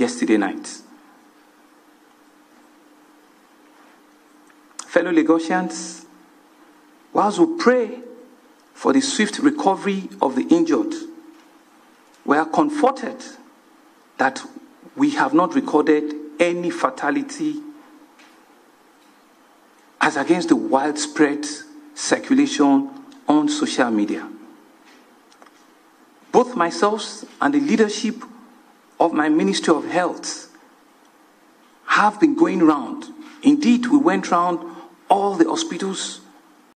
yesterday night. Fellow Lagosians, whilst we pray for the swift recovery of the injured, we are comforted that we have not recorded any fatality as against the widespread circulation on social media. Both myself and the leadership of my Ministry of Health have been going round. Indeed, we went round all the hospitals